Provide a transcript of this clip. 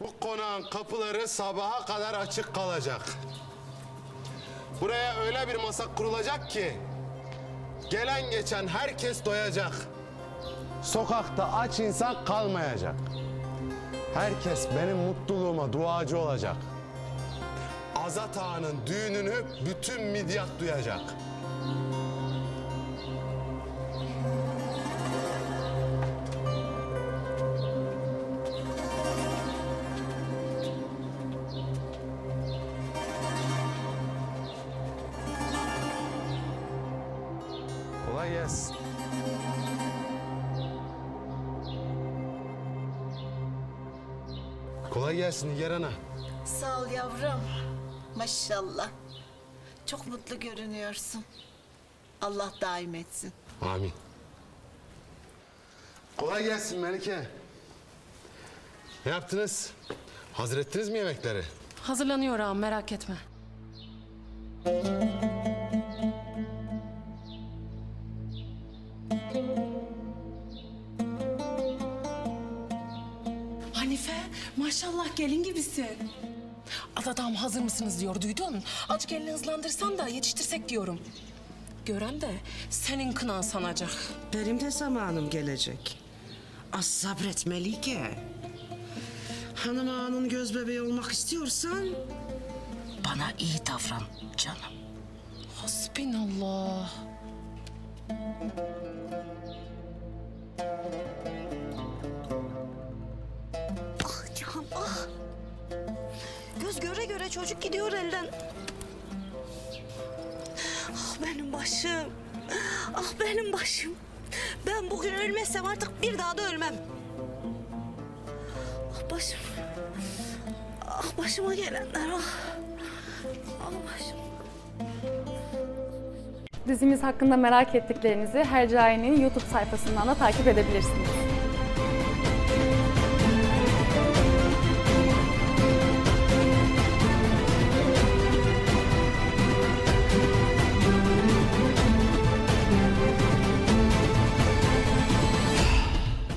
Bu konağın kapıları sabaha kadar açık kalacak. Buraya öyle bir masa kurulacak ki gelen geçen herkes doyacak. Sokakta aç insan kalmayacak. Herkes benim mutluluğuma duacı olacak. Azat Ağa'nın düğününü bütün Midyat duyacak. Kolay gelsin. Kolay gelsin Nigar Ana. Sağ ol yavrum. Maşallah. Çok mutlu görünüyorsun. Allah daim etsin. Amin. Kolay gelsin Melike. Ne yaptınız? Hazır ettiniz mi yemekleri? Hazırlanıyor ağam merak etme. Hanife maşallah gelin gibisin. Adam hazır mısınız diyor duydun. Azıcık elini hızlandırsan da yetiştirsek diyorum. Gören de senin kınan sanacak. Benim de zamanım gelecek. Az sabret Melike. Hanım ağanın göz bebeği olmak istiyorsan... ...bana iyi davran canım. Hasbinallah. Göre göre çocuk gidiyor elden. Ah benim başım. Ah benim başım. Ben bugün ölmezsem artık bir daha da ölmem. Ah başım. Ah başıma gelenler ah. Ah başım. Dizimiz hakkında merak ettiklerinizi Hercai'nin YouTube sayfasından da takip edebilirsiniz.